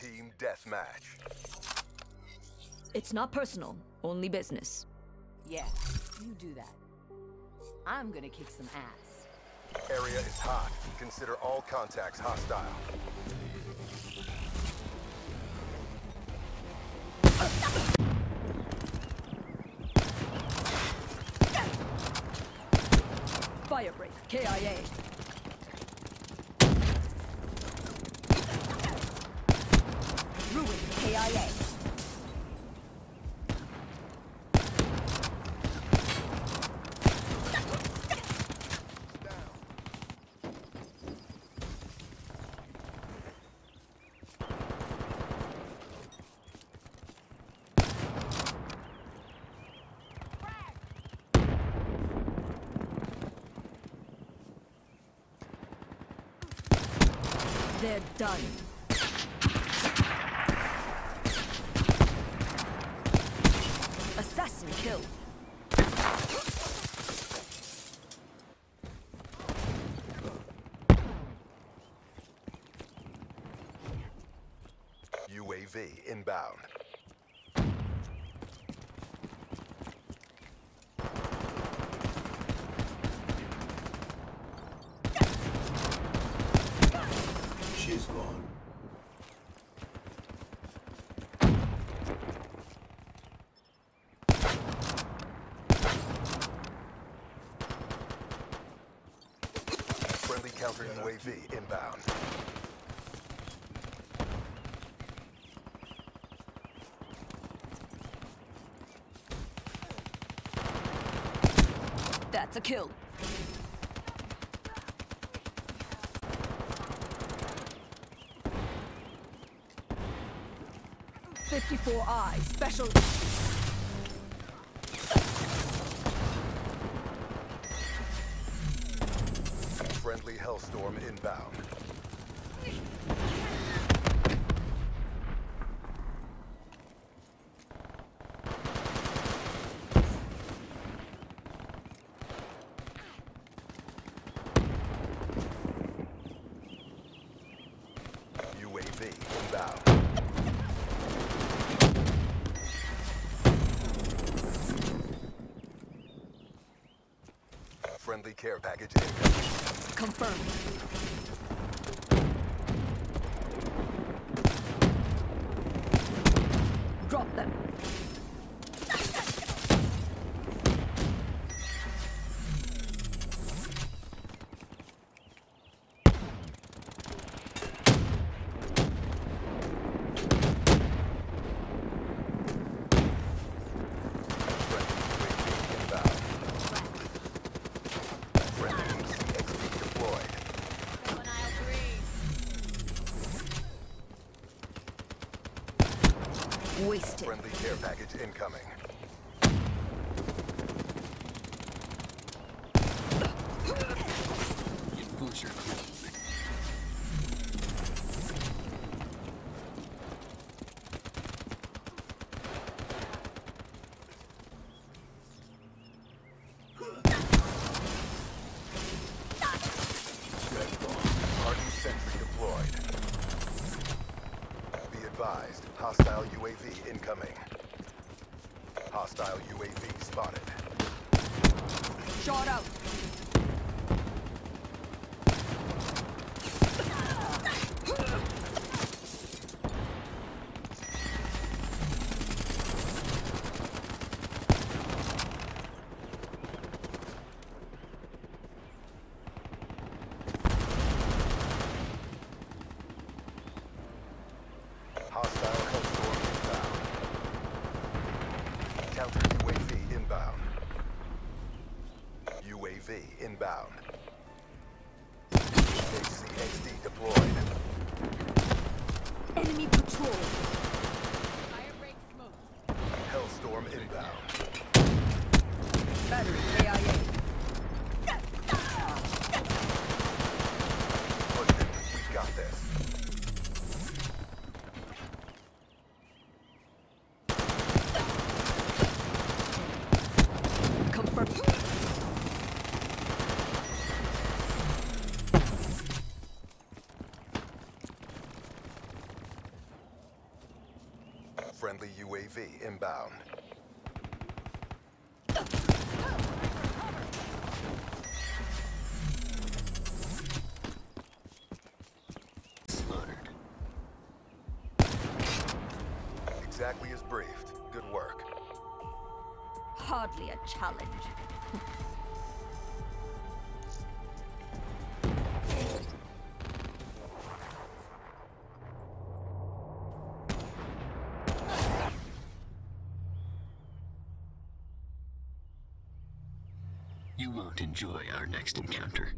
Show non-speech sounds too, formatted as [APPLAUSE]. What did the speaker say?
Team deathmatch. It's not personal, only business. Yeah, you do that. I'm gonna kick some ass. Area is hot. Consider all contacts hostile. Firebreak, KIA. Ruin, KIA. They're done. Assassin kill. UAV inbound. She's gone. Friendly counter UAV inbound. That's a kill. Fifty-four I special. Friendly Hellstorm inbound. UAV inbound. Friendly care package. Confirmed. Wasted. Friendly care package incoming. You butcher. Hardened advised, hostile UAV incoming. Hostile UAV spotted. Shot out. Hostile Hellstorm inbound. Counter UAV inbound. UAV inbound. HCXD deployed. Enemy UAV inbound. Slaughtered. Exactly as briefed. Good work. Hardly a challenge. [LAUGHS] You won't enjoy our next encounter.